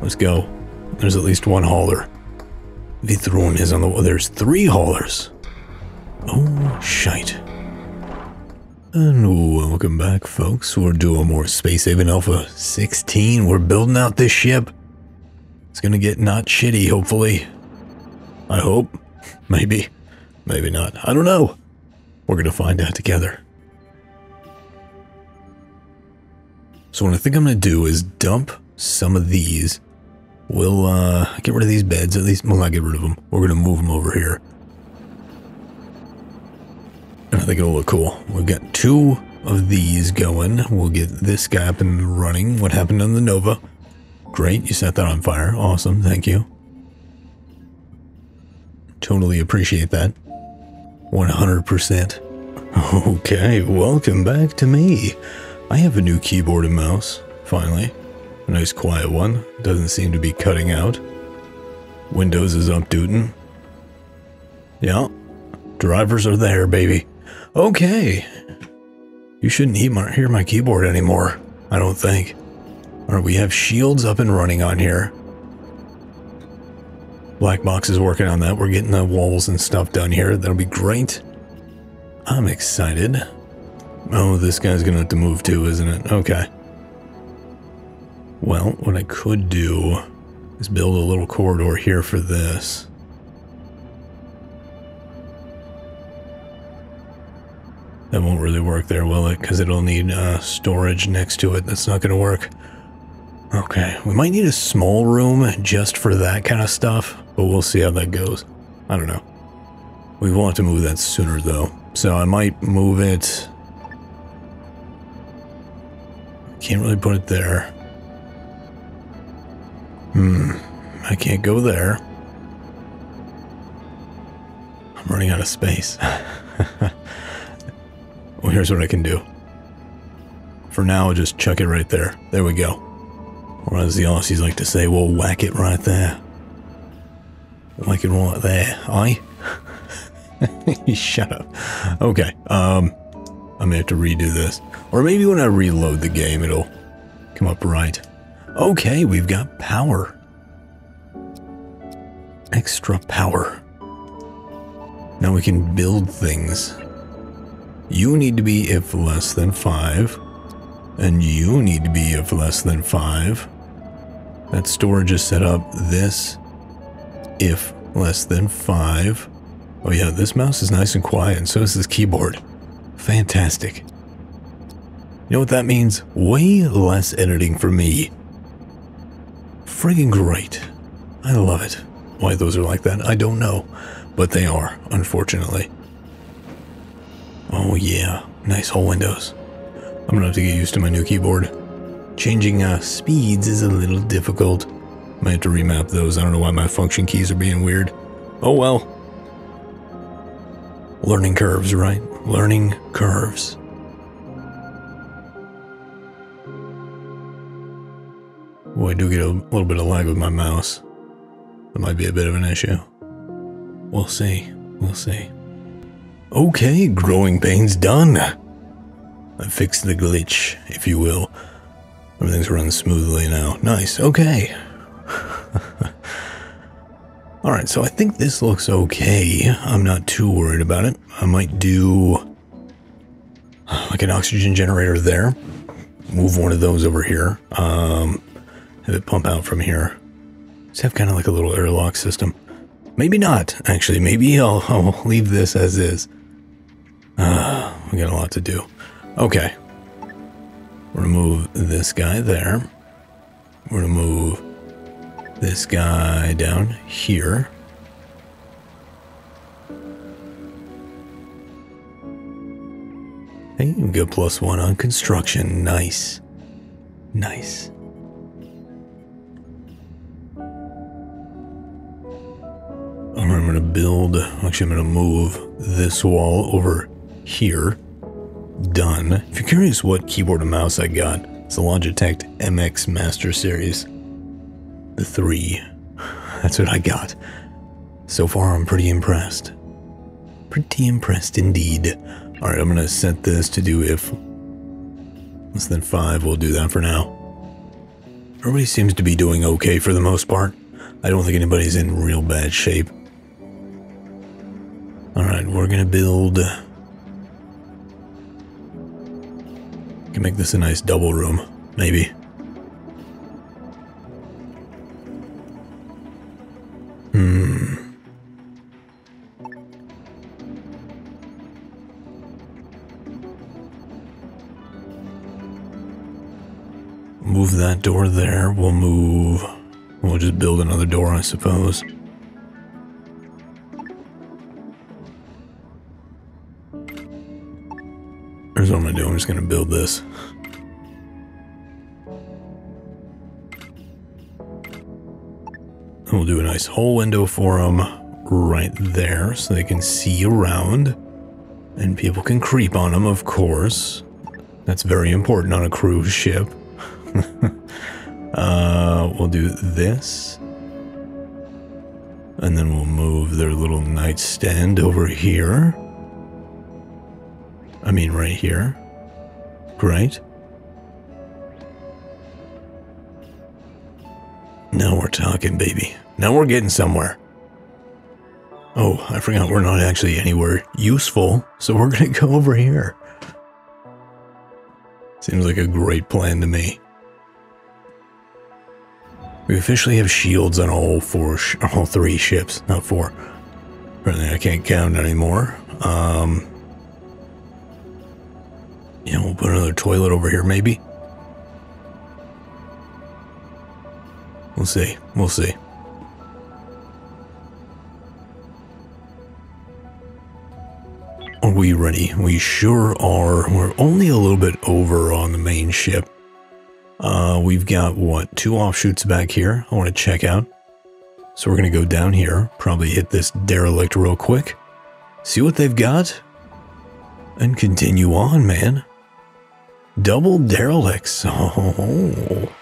Let's go. There's at least one hauler. Vithrun is on the... There's three haulers. Oh, shite. And welcome back, folks. We're doing more Space Haven Alpha 16. We're building out this ship. It's gonna get not shitty, hopefully. I hope. Maybe. Maybe not. I don't know. We're gonna find out together. So what I think I'm gonna do is dump some of these. We'll uh, get rid of these beds, at least, we'll not get rid of them. We're gonna move them over here. And I think it'll look cool. We've got two of these going. We'll get this guy up and running. What happened on the Nova? Great, you set that on fire. Awesome, thank you. Totally appreciate that. 100%. Okay, welcome back to me. I have a new keyboard and mouse, finally. Nice quiet one. Doesn't seem to be cutting out. Windows is up, Dootin. Yeah. Drivers are there, baby. Okay. You shouldn't hear my, hear my keyboard anymore, I don't think. Alright, we have shields up and running on here. Black Box is working on that. We're getting the walls and stuff done here. That'll be great. I'm excited. Oh, this guy's gonna have to move too, isn't it? Okay. Well, what I could do is build a little corridor here for this. That won't really work there, will it? Because it'll need uh, storage next to it. That's not going to work. Okay, we might need a small room just for that kind of stuff, but we'll see how that goes. I don't know. We want to move that sooner, though. So I might move it... Can't really put it there. Hmm, I can't go there. I'm running out of space. Well, here's what I can do. For now, I'll just chuck it right there. There we go. Or as the Aussies like to say, we'll whack it right there. Whack it right there, aye? Shut up. Okay, um, I may have to redo this. Or maybe when I reload the game, it'll come up right. Okay, we've got power. Extra power. Now we can build things. You need to be if less than 5. And you need to be if less than 5. That storage is set up this if less than 5. Oh yeah, this mouse is nice and quiet, and so is this keyboard. Fantastic. You know what that means? Way less editing for me. Friggin' great. I love it. Why those are like that, I don't know. But they are, unfortunately. Oh yeah, nice whole windows. I'm gonna have to get used to my new keyboard. Changing uh, speeds is a little difficult. Might have to remap those. I don't know why my function keys are being weird. Oh well. Learning curves, right? Learning curves. Oh, I do get a little bit of lag with my mouse. That might be a bit of an issue. We'll see. We'll see. Okay, growing pains done. I fixed the glitch, if you will. Everything's running smoothly now. Nice, okay. Alright, so I think this looks okay. I'm not too worried about it. I might do like an oxygen generator there. Move one of those over here. Um, it pump out from here. Just have kind of like a little airlock system. Maybe not, actually. Maybe I'll, I'll leave this as is. Uh, we got a lot to do. Okay. We're gonna move this guy there. We're gonna move this guy down here. Hey, we get plus one on construction. Nice. Nice. I'm gonna build, actually I'm gonna move this wall over here. Done. If you're curious what keyboard and mouse I got, it's the Logitech MX Master Series. The 3. That's what I got. So far, I'm pretty impressed. Pretty impressed indeed. Alright, I'm gonna set this to do if less than 5. We'll do that for now. Everybody seems to be doing okay for the most part. I don't think anybody's in real bad shape. We're gonna build... Can make this a nice double room, maybe. Hmm. Move that door there. We'll move. We'll just build another door, I suppose. Just gonna build this. And We'll do a nice whole window for them right there so they can see around. And people can creep on them, of course. That's very important on a cruise ship. uh, we'll do this. And then we'll move their little nightstand over here. I mean, right here. Great. Now we're talking, baby. Now we're getting somewhere. Oh, I forgot we're not actually anywhere useful, so we're gonna go over here. Seems like a great plan to me. We officially have shields on all four, all three ships, not four. Apparently, I can't count anymore. Um, yeah, we'll put another toilet over here, maybe. We'll see. We'll see. Are we ready? We sure are. We're only a little bit over on the main ship. Uh, we've got, what, two offshoots back here I want to check out. So we're going to go down here, probably hit this derelict real quick, see what they've got, and continue on, man. Double derelicts. Oh.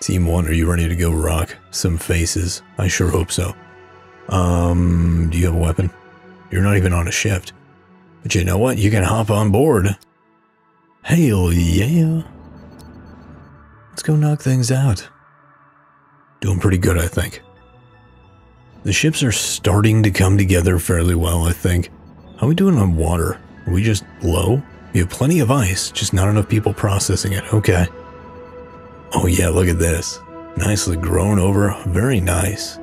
Team 1, are you ready to go rock some faces? I sure hope so. Um, do you have a weapon? You're not even on a shift. But you know what? You can hop on board. Hell yeah. Let's go knock things out. Doing pretty good, I think. The ships are starting to come together fairly well, I think. How are we doing on water? Are we just low? We have plenty of ice, just not enough people processing it. Okay. Oh yeah, look at this. Nicely grown over. Very nice.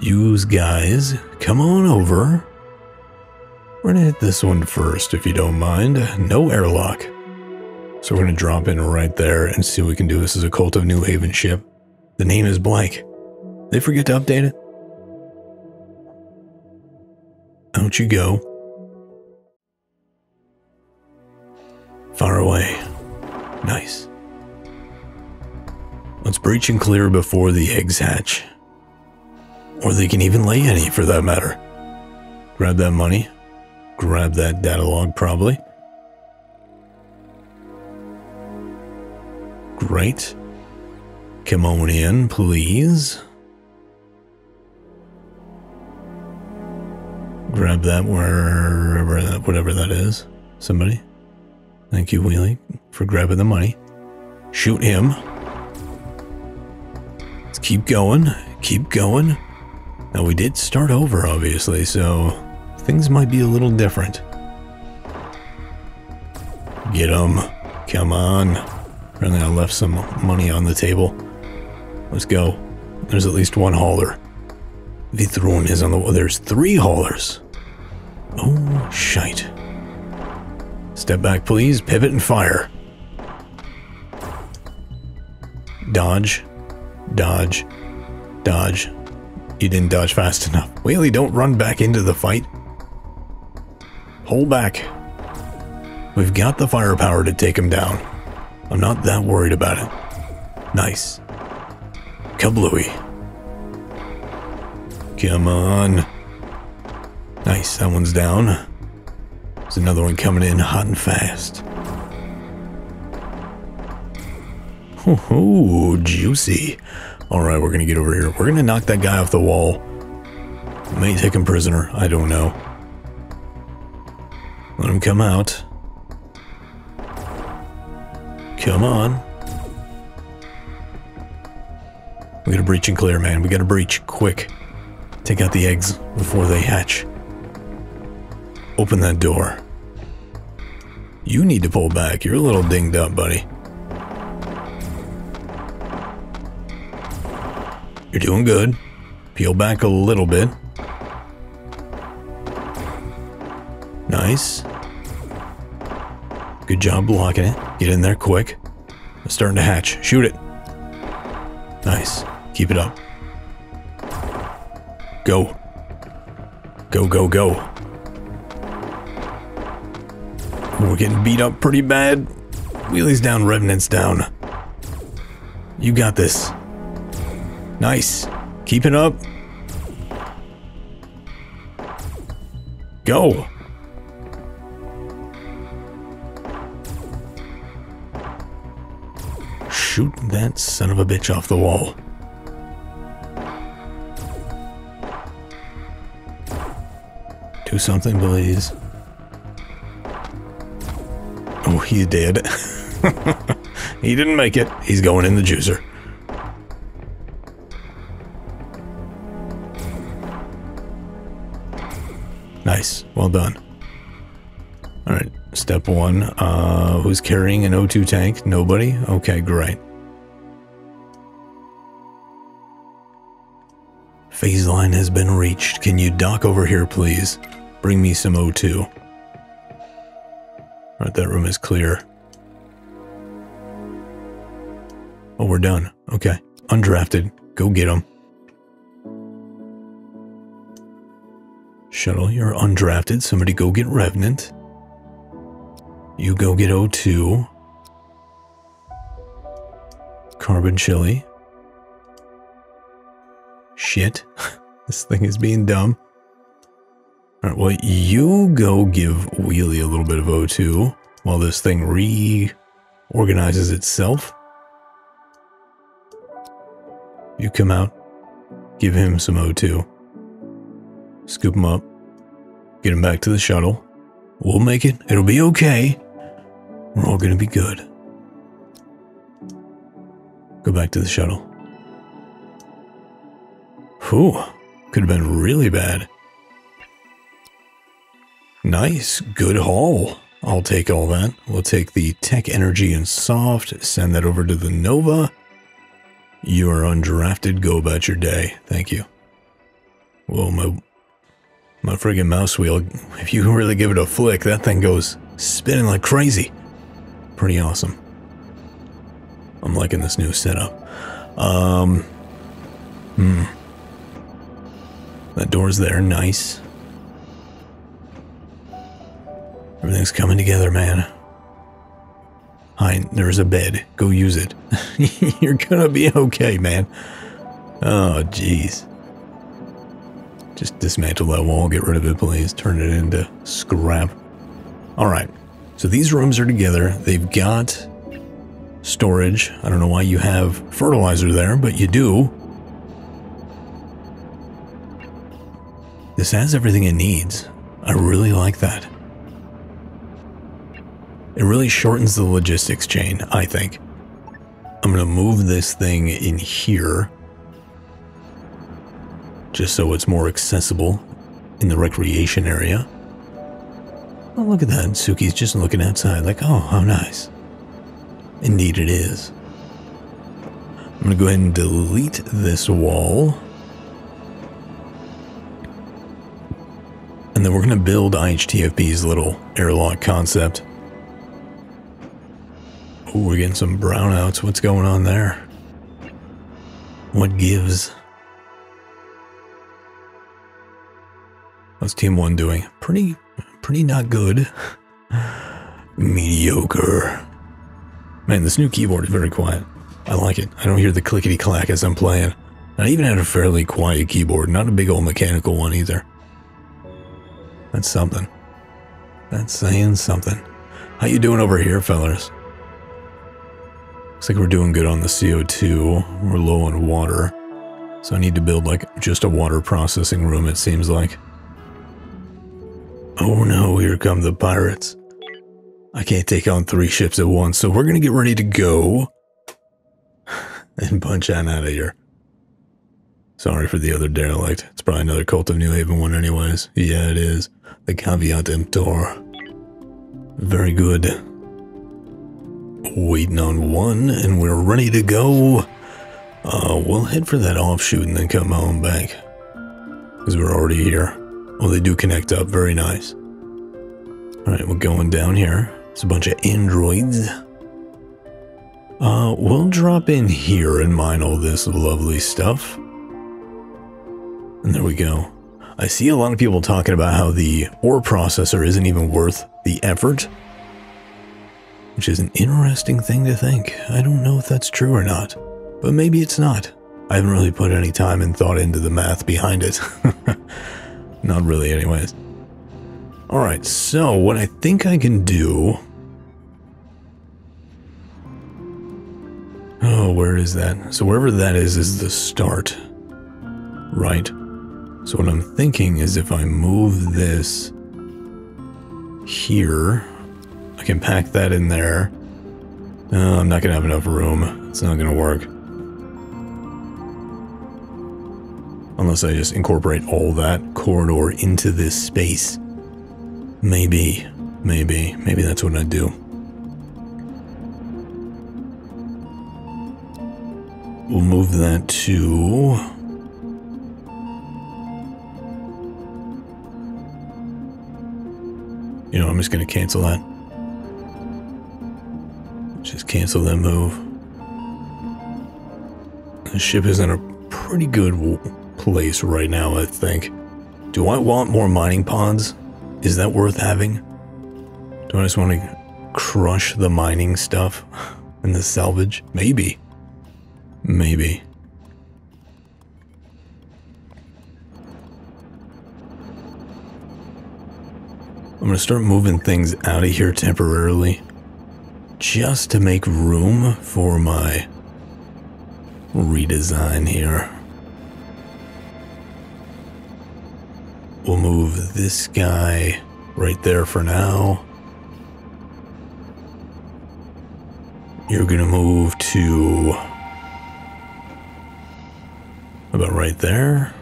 Use guys, come on over. We're gonna hit this one first, if you don't mind. No airlock. So we're gonna drop in right there and see what we can do. This is a Cult of New Haven ship. The name is blank. They forget to update it? Out you go. Far away. Nice. Let's breach and clear before the eggs hatch. Or they can even lay any, for that matter. Grab that money. Grab that data log, probably. Great. Come on in, please. Grab that wherever that, whatever that is. Somebody. Thank you, Wheelie, for grabbing the money. Shoot him. Let's keep going. Keep going. Now, we did start over, obviously, so things might be a little different. Get him. Come on. Apparently, I left some money on the table. Let's go. There's at least one hauler. Vithrun is on the... wall. There's three haulers. Oh, shite. Step back, please. Pivot and fire. Dodge. Dodge. Dodge. You didn't dodge fast enough. Whaley, don't run back into the fight. Hold back. We've got the firepower to take him down. I'm not that worried about it. Nice. Kablooey. Come on. Nice, that one's down. There's another one coming in hot and fast. Oh, juicy. All right, we're going to get over here. We're going to knock that guy off the wall. May take him prisoner. I don't know. Let him come out. Come on. We gotta breach and clear, man. We gotta breach quick. Take out the eggs before they hatch. Open that door. You need to pull back. You're a little dinged up, buddy. You're doing good. Peel back a little bit. Nice. Good job blocking it. Get in there quick. It's starting to hatch. Shoot it. Nice. Keep it up. Go. Go, go, go. We're getting beat up pretty bad. Wheelies down, Revenant's down. You got this. Nice. Keep it up. Go. Shoot that son of a bitch off the wall. Something, please. Oh, he's dead. he didn't make it. He's going in the juicer. Nice. Well done. All right. Step one. Uh, who's carrying an O2 tank? Nobody? Okay, great. Phase line has been reached. Can you dock over here, please? Bring me some O2. All right, that room is clear. Oh, we're done. Okay. Undrafted. Go get them. Shuttle, you're undrafted. Somebody go get Revenant. You go get O2. Carbon Chili. Shit. this thing is being dumb. Alright, well, you go give Wheelie a little bit of O2 while this thing reorganizes itself. You come out, give him some O2. Scoop him up, get him back to the shuttle. We'll make it. It'll be okay. We're all gonna be good. Go back to the shuttle. Whew, could have been really bad. Nice, good haul. I'll take all that. We'll take the tech energy and soft, send that over to the Nova. You are undrafted. Go about your day. Thank you. Whoa, my my friggin' mouse wheel. If you really give it a flick, that thing goes spinning like crazy. Pretty awesome. I'm liking this new setup. Um, hmm. That door's there. Nice. Everything's coming together, man. Hi, there's a bed. Go use it. You're gonna be okay, man. Oh, jeez. Just dismantle that wall, get rid of it, please. Turn it into scrap. Alright, so these rooms are together. They've got storage. I don't know why you have fertilizer there, but you do. This has everything it needs. I really like that. It really shortens the logistics chain, I think. I'm going to move this thing in here just so it's more accessible in the recreation area. Oh, look at that. Suki's just looking outside like, oh, how nice. Indeed it is. I'm going to go ahead and delete this wall. And then we're going to build IHTFP's little airlock concept. Oh, we're getting some brownouts. What's going on there? What gives? How's Team 1 doing? Pretty, pretty not good. Mediocre. Man, this new keyboard is very quiet. I like it. I don't hear the clickety clack as I'm playing. I even had a fairly quiet keyboard, not a big old mechanical one either. That's something. That's saying something. How you doing over here, fellas? Looks like we're doing good on the CO2. We're low on water. So I need to build like just a water processing room, it seems like. Oh no, here come the pirates. I can't take on three ships at once, so we're to get ready to go and punch on out of here. Sorry for the other derelict. It's probably another Cult of New Haven one anyways. Yeah, it is. The Caveat Emptor. Very good. Waiting on one, and we're ready to go. Uh, we'll head for that offshoot and then come on back. Because we're already here. Well, they do connect up. Very nice. Alright, we're going down here. It's a bunch of androids. Uh, we'll drop in here and mine all this lovely stuff. And there we go. I see a lot of people talking about how the ore processor isn't even worth the effort. Which is an interesting thing to think. I don't know if that's true or not. But maybe it's not. I haven't really put any time and thought into the math behind it. not really anyways. Alright, so what I think I can do... Oh, where is that? So wherever that is, is the start. Right. So what I'm thinking is if I move this here, I can pack that in there. I'm not going to have enough room. It's not going to work. Unless I just incorporate all that corridor into this space. Maybe, maybe, maybe that's what I do. We'll move that to You know, I'm just going to cancel that. Just cancel that move. The ship is in a pretty good place right now, I think. Do I want more mining pods? Is that worth having? Do I just want to crush the mining stuff and the salvage? Maybe. Maybe. I'm to start moving things out of here temporarily just to make room for my redesign here. We'll move this guy right there for now. You're to move to about right there.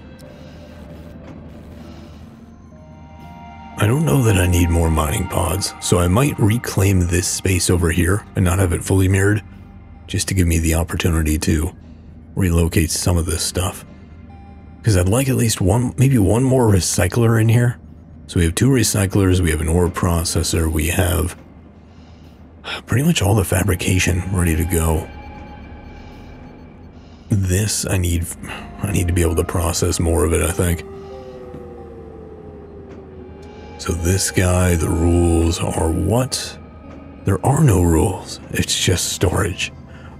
I don't know that I need more mining pods, so I might reclaim this space over here and not have it fully mirrored, just to give me the opportunity to relocate some of this stuff. Because I'd like at least one, maybe one more recycler in here. So we have two recyclers, we have an ore processor, we have pretty much all the fabrication ready to go. This, I need, I need to be able to process more of it, I think. So this guy, the rules are what? There are no rules. It's just storage.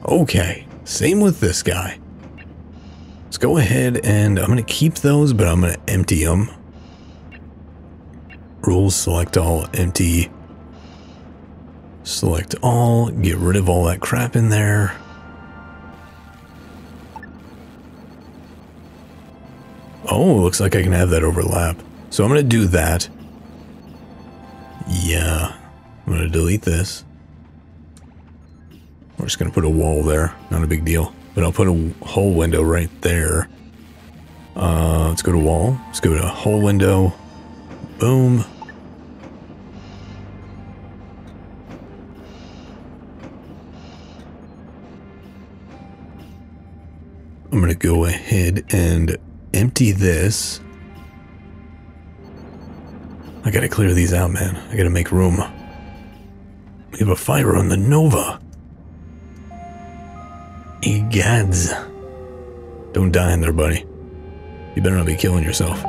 Okay, same with this guy. Let's go ahead and I'm going to keep those, but I'm going to empty them. Rules, select all, empty. Select all, get rid of all that crap in there. Oh, looks like I can have that overlap. So I'm going to do that. Yeah, I'm to delete this. We're just to put a wall there. Not a big deal. But I'll put a whole window right there. Uh, let's go to wall. Let's go to whole window. Boom. I'm to go ahead and empty this. I gotta clear these out, man. I gotta make room. We have a fire on the Nova. Egads. Don't die in there, buddy. You better not be killing yourself.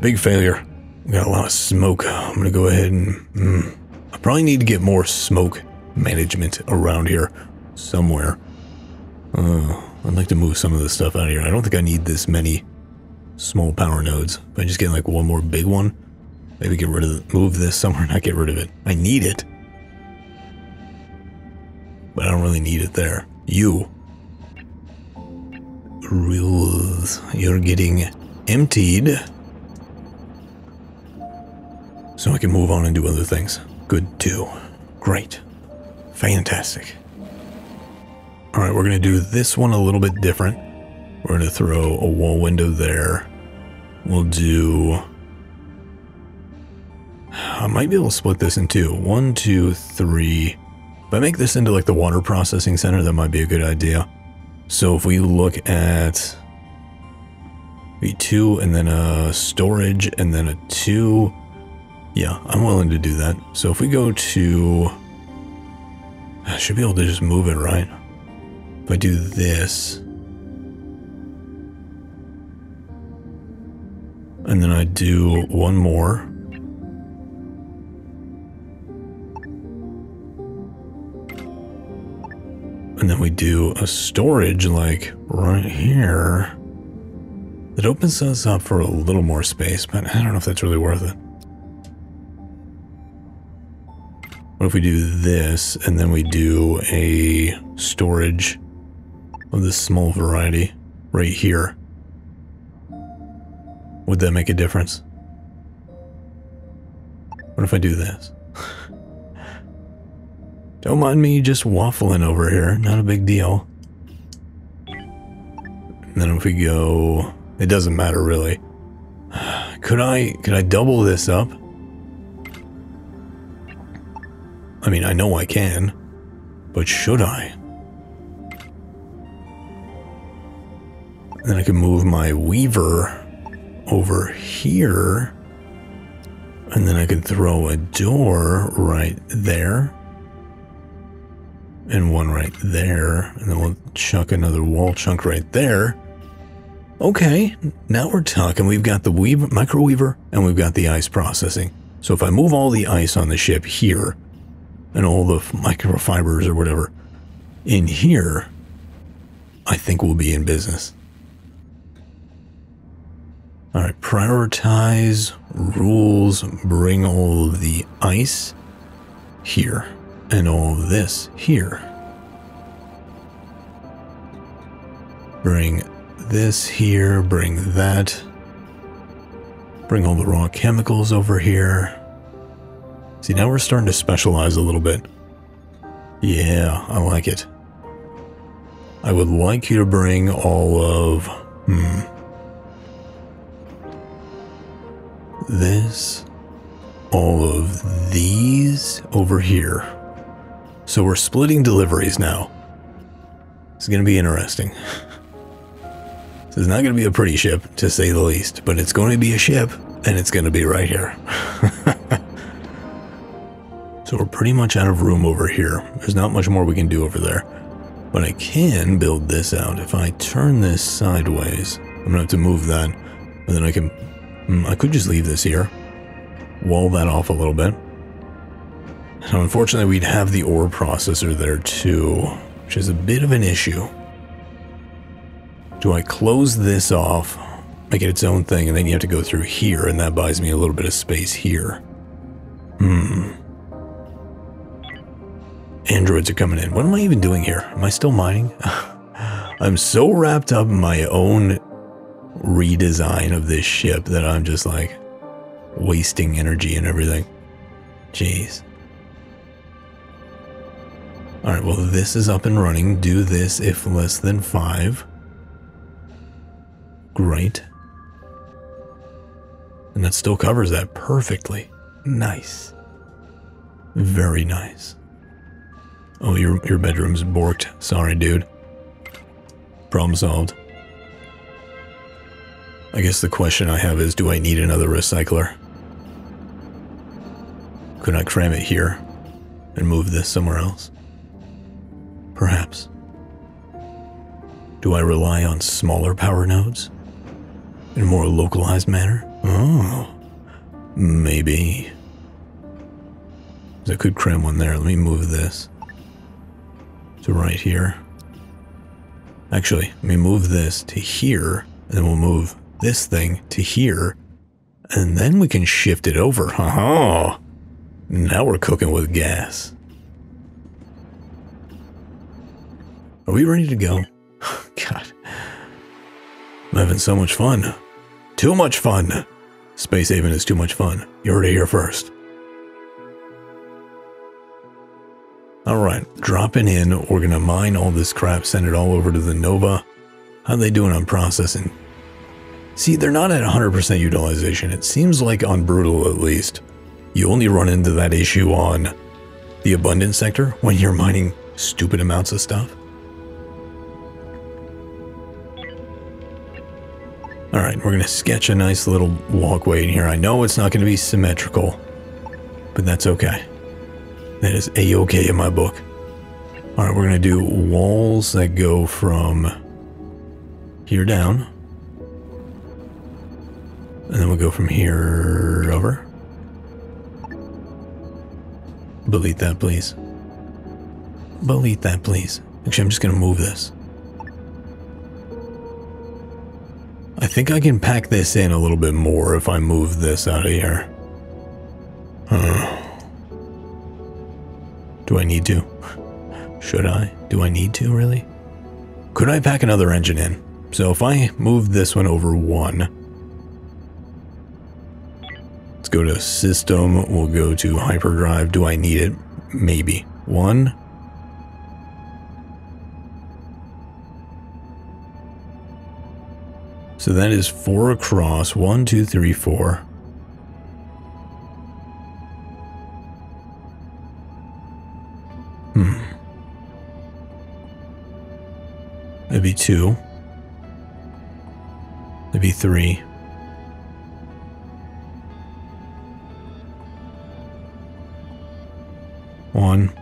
Big failure. We got a lot of smoke. I'm gonna go ahead and... Mm, I probably need to get more smoke management around here somewhere. Uh, I'd like to move some of this stuff out of here. I don't think I need this many small power nodes. If I just get like one more big one, Maybe get rid of it, move this somewhere, not get rid of it. I need it. But I don't really need it there. You. Rules. You're getting emptied. So I can move on and do other things. good too. Great. Fantastic. All right, we're going to do this one a little bit different. We're going to throw a wall window there. We'll do... I might be able to split this in two. One, two, three. If I make this into like the water processing center, that might be a good idea. So if we look at a two and then a storage and then a two, yeah, I'm willing to do that. So if we go to, I should be able to just move it, right? If I do this, and then I do one more. And then we do a storage like right here. That opens us up for a little more space, but I don't know if that's really worth it. What if we do this and then we do a storage of this small variety right here? Would that make a difference? What if I do this? Don't mind me just waffling over here, not a big deal. And then if we go, it doesn't matter really. Could I, could I double this up? I mean, I know I can, but should I? then I can move my weaver over here. And then I could throw a door right there. And one right there. And then we'll chuck another wall chunk right there. Okay, now we're talking. We've got the weaver, microweaver and we've got the ice processing. So if I move all the ice on the ship here and all the microfibers or whatever in here, I think we'll be in business. All right, prioritize rules, bring all the ice here and all this here. Bring this here, bring that. Bring all the raw chemicals over here. See, now we're starting to specialize a little bit. Yeah, I like it. I would like you to bring all of, hmm, this, all of these over here. So we're splitting deliveries now. It's going to be interesting. this is not going to be a pretty ship, to say the least, but it's going to be a ship, and it's going to be right here. so we're pretty much out of room over here. There's not much more we can do over there. But I can build this out. If I turn this sideways, I'm going to have to move that, and then I can Mm, I could just leave this here. Wall that off a little bit. So unfortunately, we'd have the ore processor there too, which is a bit of an issue. Do I close this off, make it its own thing, and then you have to go through here, and that buys me a little bit of space here? Hmm. Androids are coming in. What am I even doing here? Am I still mining? I'm so wrapped up in my own redesign of this ship that I'm just like wasting energy and everything. Jeez. Alright, well, this is up and running. Do this if less than five. Great. And that still covers that perfectly. Nice. Very nice. Oh, your, your bedroom's borked. Sorry, dude. Problem solved. I guess the question I have is do I need another recycler? Could I cram it here and move this somewhere else? Perhaps. Do I rely on smaller power nodes? In a more localized manner? Oh, maybe. I could cram one there. Let me move this to right here. Actually, let me move this to here, and then we'll move this thing to here, and then we can shift it over. Haha. Now we're cooking with gas. Are we ready to go? God. I'm having so much fun. Too much fun. Space Haven is too much fun. You heard it here first. Alright, dropping in. We're gonna mine all this crap, send it all over to the Nova. How they doing on processing? See, they're not at 100% utilization. It seems like on Brutal at least. You only run into that issue on the abundant sector when you're mining stupid amounts of stuff. Alright, we're going to sketch a nice little walkway in here. I know it's not going to be symmetrical, but that's okay. That is a-okay in my book. Alright, we're going to do walls that go from here down. And then we'll go from here over. Delete that, please. Delete that, please. Actually, I'm just going to move this. I think I can pack this in a little bit more if I move this out of here. Huh. Do I need to? Should I? Do I need to, really? Could I pack another engine in? So if I move this one over one, let's go to system, we'll go to hyperdrive. Do I need it? Maybe. One, So that is four across. One, two, three, four. Hmm. Maybe two. Maybe three. One.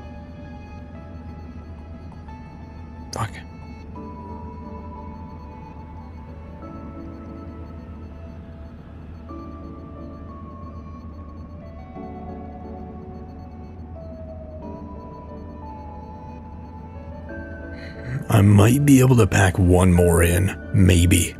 Be able to pack one more in, maybe.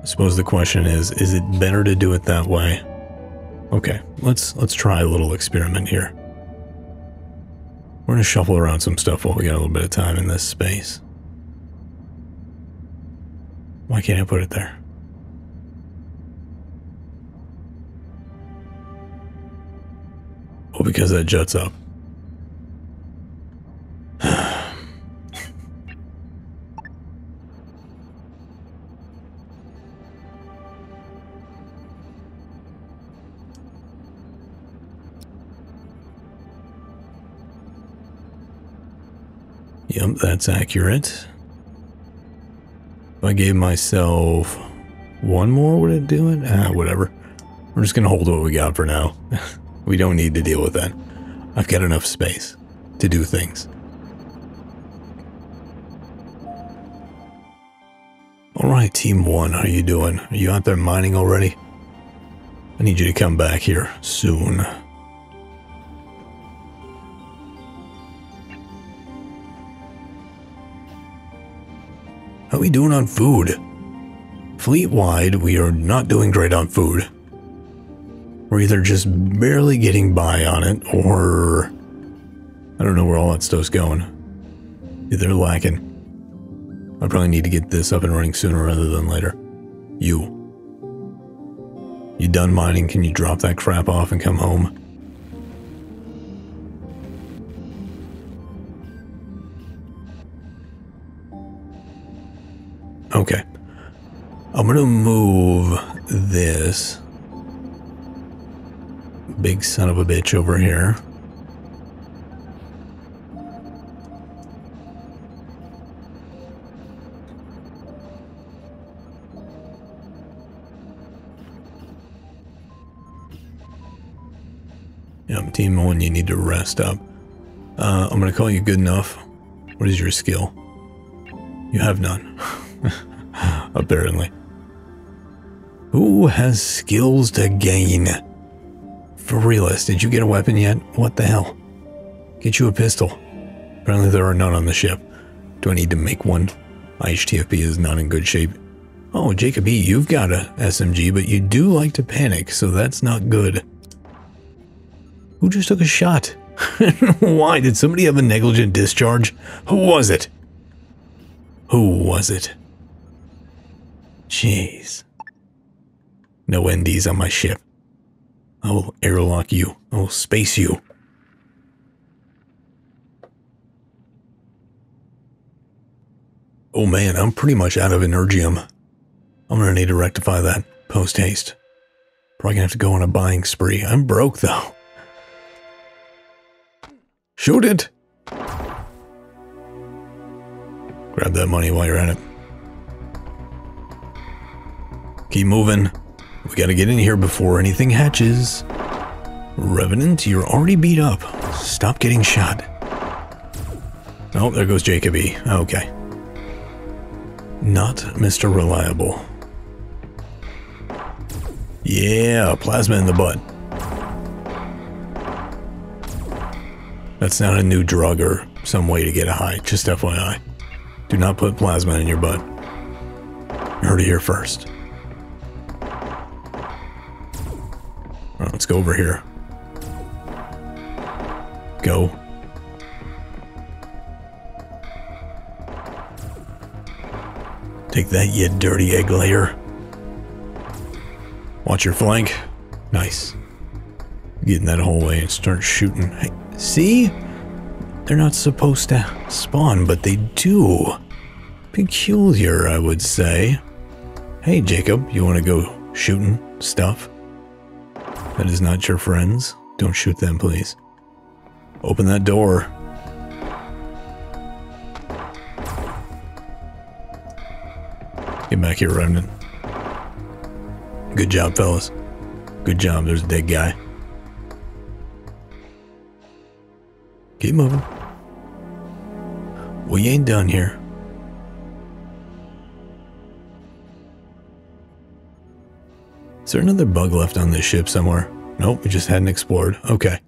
I suppose the question is, is it better to do it that way? Okay, let's let's try a little experiment here. We're gonna shuffle around some stuff while we got a little bit of time in this space. Why can't I put it there? Well, because that juts up. Yep, that's accurate. I gave myself one more, would it do it? Ah, whatever. We're just going to hold what we got for now. we don't need to deal with that. I've got enough space to do things. Alright, Team 1, how you doing? Are you out there mining already? I need you to come back here soon. We doing on food? Fleet-wide, we are not doing great on food. We're either just barely getting by on it, or... I don't know where all that stuff's going. They're lacking. I probably need to get this up and running sooner rather than later. You. You done mining? Can you drop that crap off and come home? Son of a bitch over here. Team one, you need to rest up. Uh, I'm gonna call you good enough. What is your skill? You have none. apparently. Who has skills to gain? For realist, did you get a weapon yet? What the hell? Get you a pistol. Apparently there are none on the ship. Do I need to make one? IHTFP is not in good shape. Oh, Jacob E., you've got a SMG, but you do like to panic, so that's not good. Who just took a shot? Why? Did somebody have a negligent discharge? Who was it? Who was it? Jeez. No NDs on my ship. I will airlock you. I will space you. Oh man, I'm pretty much out of energium. I'm gonna need to rectify that post haste. Probably gonna have to go on a buying spree. I'm broke though. Shoot it! Grab that money while you're at it. Keep moving. We gotta get in here before anything hatches. Revenant, you're already beat up. Stop getting shot. Oh, there goes Jacoby. Okay. Not Mr. Reliable. Yeah, plasma in the butt. That's not a new drug or some way to get a high, just FYI. Do not put plasma in your butt. You heard it here first. Right, let's go over here. Go. Take that, you dirty egg layer. Watch your flank. Nice. Get in that hallway and start shooting. Hey, see? They're not supposed to spawn, but they do. Peculiar, I would say. Hey, Jacob, you want to go shooting stuff? That is not your friends. Don't shoot them, please. Open that door. Get back here, Remnant. Good job, fellas. Good job. There's a dead guy. Keep moving. We ain't done here. Is there another bug left on this ship somewhere? Nope, we just hadn't explored. Okay.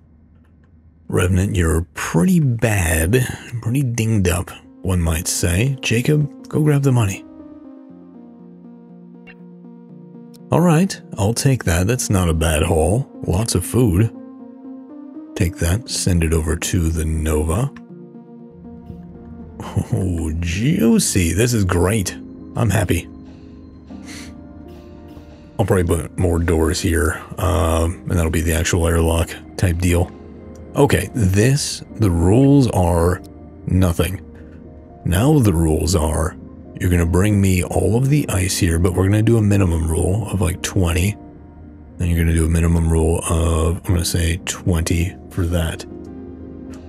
Revenant, you're pretty bad. Pretty dinged up, one might say. Jacob, go grab the money. Alright, I'll take that. That's not a bad haul. Lots of food. Take that, send it over to the Nova. Oh, juicy. This is great. I'm happy. I'll probably put more doors here, um, and that'll be the actual airlock type deal. Okay, this, the rules are nothing. Now the rules are you're going to bring me all of the ice here, but we're going to do a minimum rule of like 20. Then you're going to do a minimum rule of, I'm going to say 20 for that.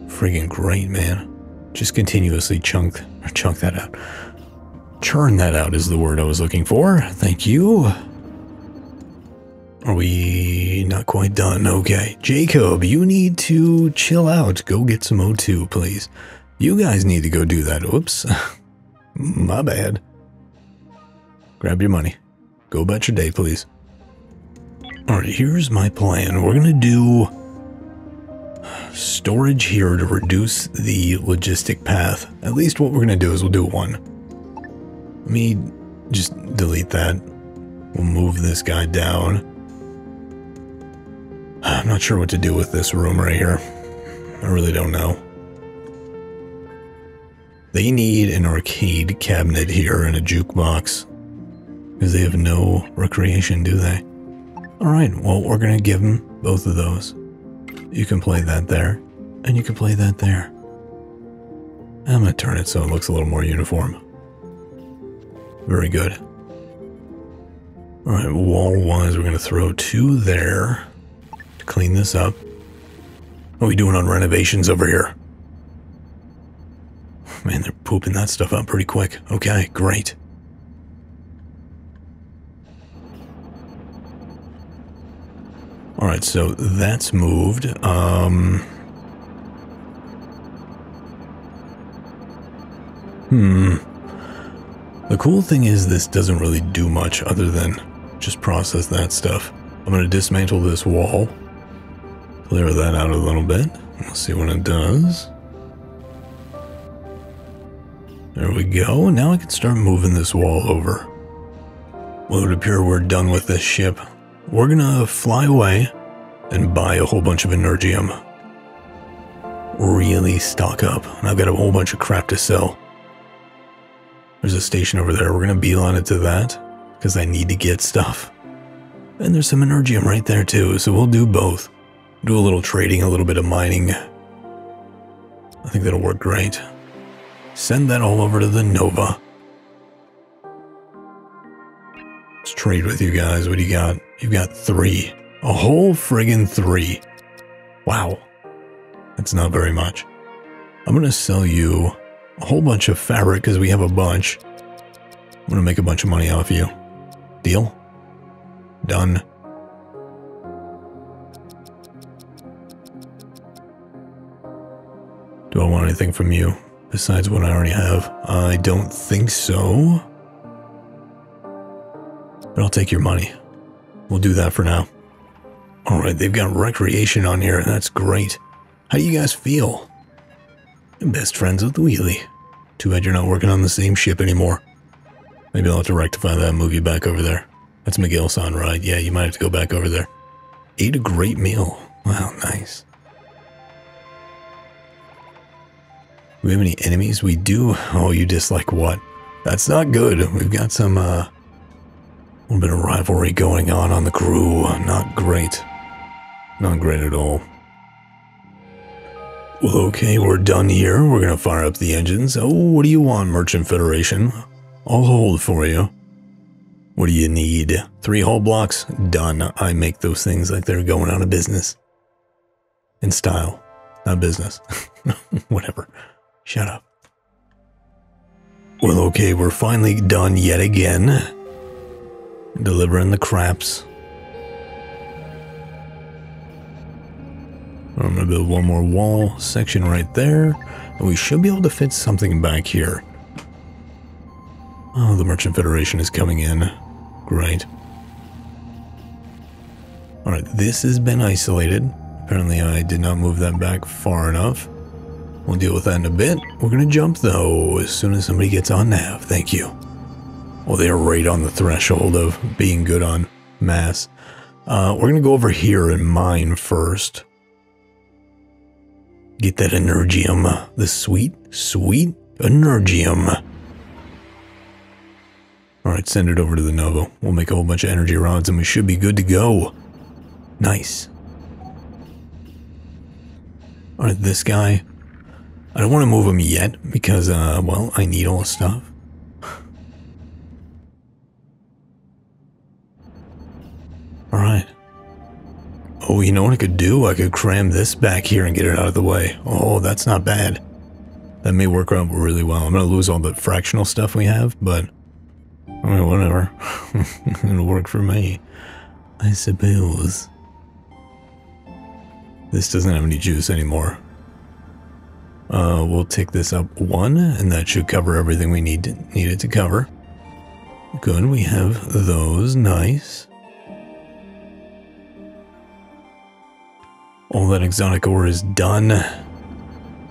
Friggin' great, man. Just continuously chunk, chunk that out. Churn that out is the word I was looking for. Thank you. Are we not quite done? Okay. Jacob, you need to chill out. Go get some O2, please. You guys need to go do that. Oops. My bad. Grab your money. Go about your day, please. Alright, here's my plan. We're gonna do storage here to reduce the logistic path. At least what we're gonna do is we'll do one. Let me just delete that. We'll move this guy down. I'm not sure what to do with this room right here. I really don't know. They need an arcade cabinet here and a jukebox. Because they have no recreation, do they? Alright, well, we're gonna give them both of those. You can play that there, and you can play that there. I'm gonna turn it so it looks a little more uniform. Very good. Alright, wall-wise, we're gonna throw two there to clean this up. What are we doing on renovations over here? Man, they're pooping that stuff out pretty quick. Okay, great. Alright, so that's moved. Um... Hmm. The cool thing is this doesn't really do much other than just process that stuff. I'm going to dismantle this wall. Clear that out a little bit. We'll see what it does. There we go. Now I can start moving this wall over. Well, it would appear we're done with this ship. We're gonna fly away and buy a whole bunch of Energium. really stock up. And I've got a whole bunch of crap to sell. There's a station over there. We're to beeline it to that because I need to get stuff. And there's some energium right there too, so we'll do both. Do a little trading, a little bit of mining. I think that'll work great. Send that all over to the Nova. Let's trade with you guys. What do you got? You've got three. A whole friggin' three. Wow. That's not very much. I'm going to sell you a whole bunch of fabric because we have a bunch. I'm going to make a bunch of money off you. Deal? Done. Do I want anything from you besides what I already have? I don't think so. But I'll take your money. We'll do that for now. Alright, they've got recreation on here, that's great. How do you guys feel? Best friends with Wheelie. Too bad you're not working on the same ship anymore. Maybe I'll have to rectify that and move you back over there. That's Miguel-san, right? Yeah, you might have to go back over there. Ate a great meal. Wow, nice. We have any enemies? We do. Oh, you dislike what? That's not good. We've got some, uh, a little bit of rivalry going on on the crew. Not great. Not great at all. Well, okay, we're done here. We're gonna fire up the engines. Oh, what do you want, Merchant Federation? I'll hold for you. What do you need? Three hull blocks? Done. I make those things like they're going out of business. In style, not business. Whatever. Shut up. Well, okay, we're finally done yet again. Delivering the craps. I'm to build one more wall section right there. And we should be able to fit something back here. Oh, the Merchant Federation is coming in. Great. Alright, this has been isolated. Apparently I did not move that back far enough. We'll deal with that in a bit. We're to jump, though, as soon as somebody gets on nav. Thank you. Well, they're right on the threshold of being good on mass. Uh, we're to go over here and mine first. Get that energium. The sweet, sweet energium. Alright, send it over to the Nova. We'll make a whole bunch of energy rods and we should be good to go. Nice. Alright, this guy. I don't want to move him yet because, uh, well, I need all the stuff. Alright. Oh, you know what I could do? I could cram this back here and get it out of the way. Oh, that's not bad. That may work out really well. I'm going to lose all the fractional stuff we have, but I mean, whatever. It'll work for me. I suppose. This doesn't have any juice anymore. Uh, we'll take this up one, and that should cover everything we need to, need it to cover. Good, we have those. Nice. All that exotic ore is done.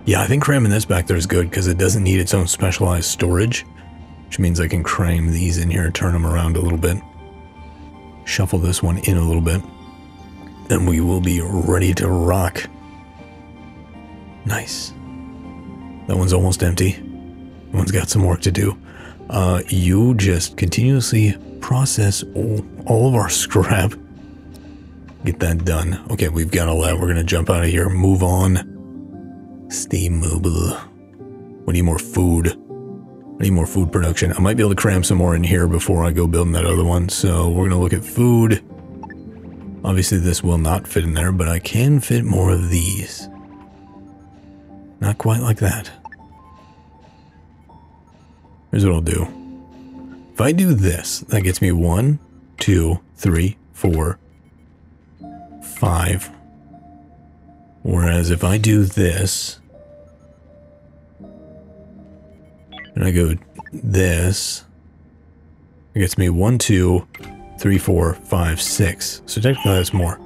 Yeah, I think cramming this back there is good because it doesn't need its own specialized storage which means I can cram these in here, turn them around a little bit, shuffle this one in a little bit, and we will be ready to rock. Nice. That one's almost empty. That one's got some work to do. Uh, you just continuously process all, of our scrap. Get that done. Okay, we've got all that. We're going to jump out of here. Move on. Stay mobile. We need more food. I need more food production. I might be able to cram some more in here before I go building that other one. So we're going to look at food. Obviously this will not fit in there, but I can fit more of these. Not quite like that. Here's what I'll do. If I do this, that gets me one, two, three, four, five. Whereas if I do this, and I go this, it gets me one, two, three, four, five, six. So technically that's more.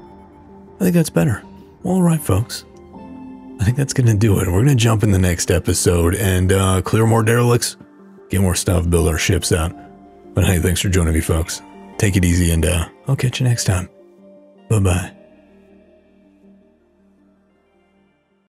I think that's better. All right, folks. I think that's going to do it. We're going to jump in the next episode and uh, clear more derelicts, get more stuff, build our ships out. But hey, thanks for joining me, folks. Take it easy, and uh, I'll catch you next time. Bye bye.